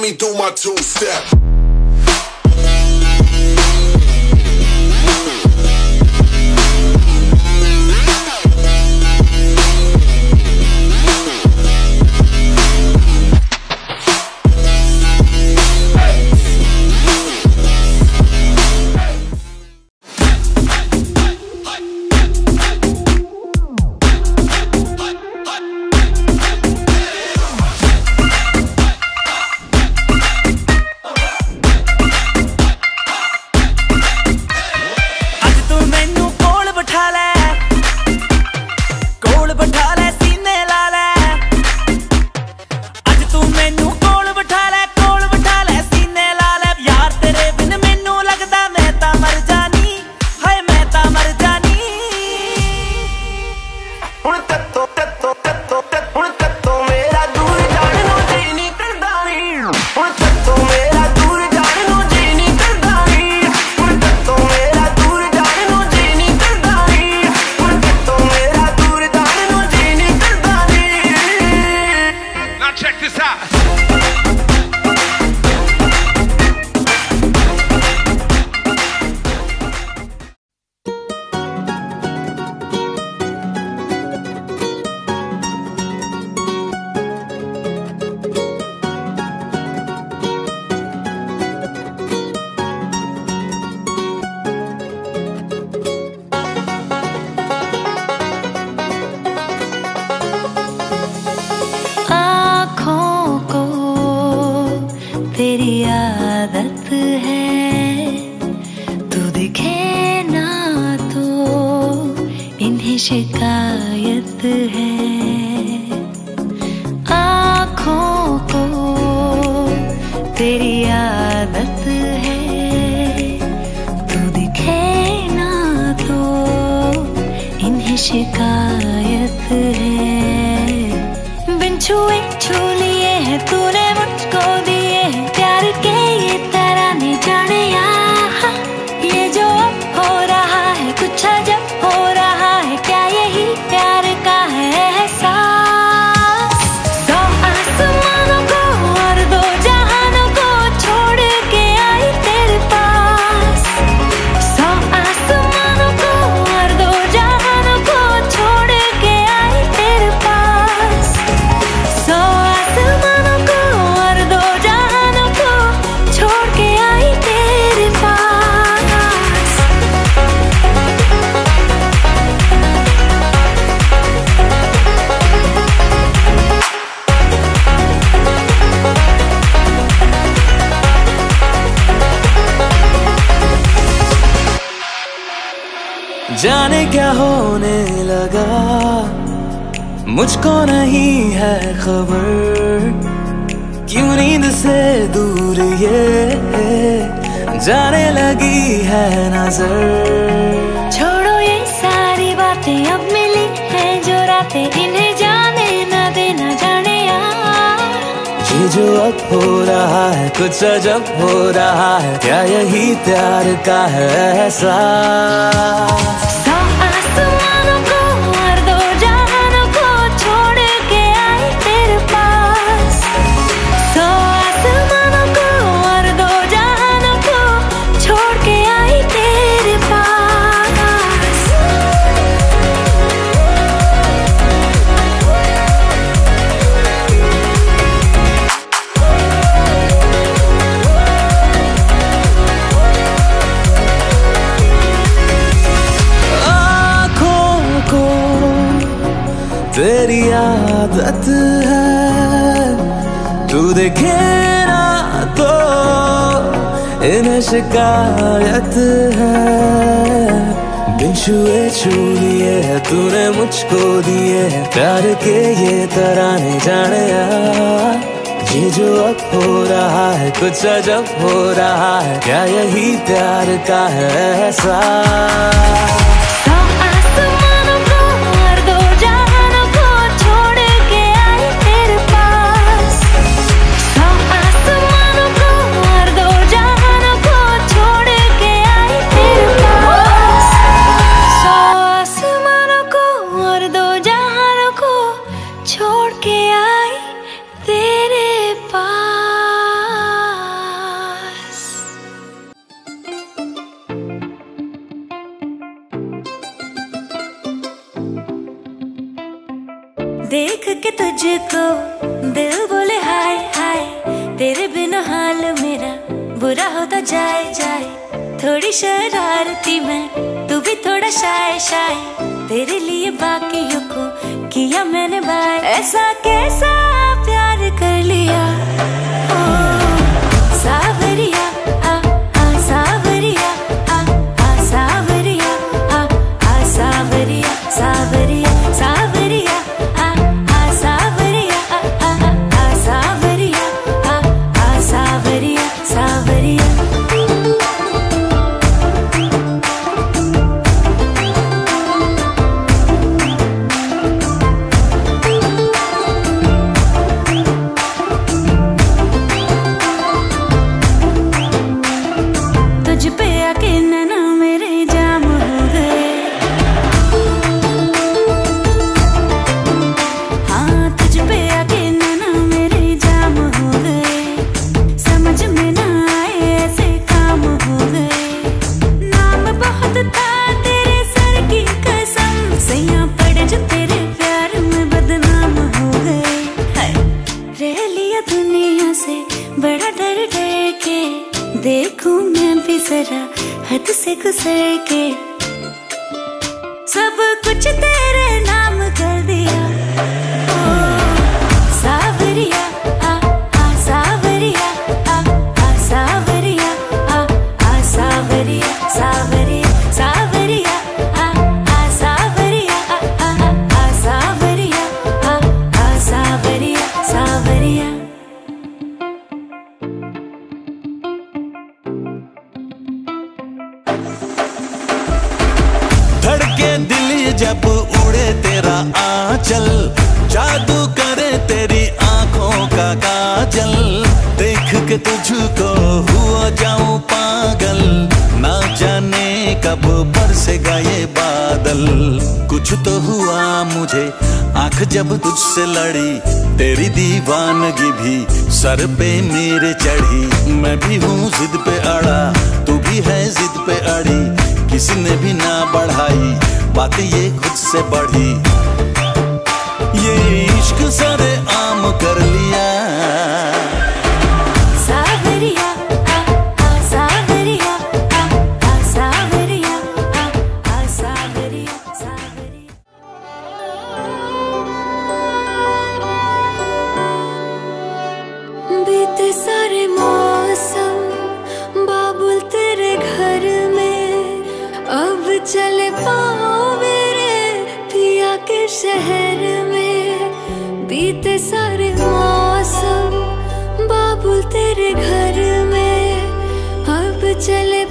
me do my two-step. Step. शिकायत है। आँखों को तेरी आदत है। तू दिखे ना तो इन्हें शिकायत है। बिन छुए छू लिए है, तूने मुझको दिए है जाने क्या होने लगा? मुझको नहीं है खबर। क्यों नींद से दूर ये जाने लगी है नज़र? छोड़ो ये सारी बातें अब मिली है जो रातें। इन्हें जाने न देना जाने यार। ये जो अब हो रहा है कुछ अजब हो रहा है क्या यही प्यार का है एहसास आदत है तू देखे ना तो इन्हें शिकायत है। बिन छुए छू लिए है, तूने मुझको दिए है। प्यार के ये तराने जाने ये जो अब हो रहा है, कुछ अजब हो रहा है। क्या यही प्यार का है ऐसा? देख के तुझको दिल बोले, हाय हाय, तेरे बिना हाल मेरा बुरा होता जाए जाए। थोड़ी शरारती मैं, तू भी थोड़ा शाय शाय। तेरे लिए बाकी को किया मैंने बाय। ऐसा कैसा प्यार कर लिया? हद से गुजर के जब उड़े तेरा आंचल, जादू करे तेरी आँखों का काजल। देख के तुझको हुआ जाऊँ पागल, ना जाने कब बरसेगा ये बादल। कुछ तो हुआ मुझे, आँख जब तुझसे लड़ी, तेरी दीवानगी भी सर पे मेरे चढ़ी। मैं भी हूँ जिद पे अड़ा, तू भी है जिद पे अड़ी, किसी ने भी ना बढ़ाई। बातें ये खुद से बढ़ी। ये इश्क सारे आम कर लिया बीते सारे मौसम बाबुल तेरे घर में अब चले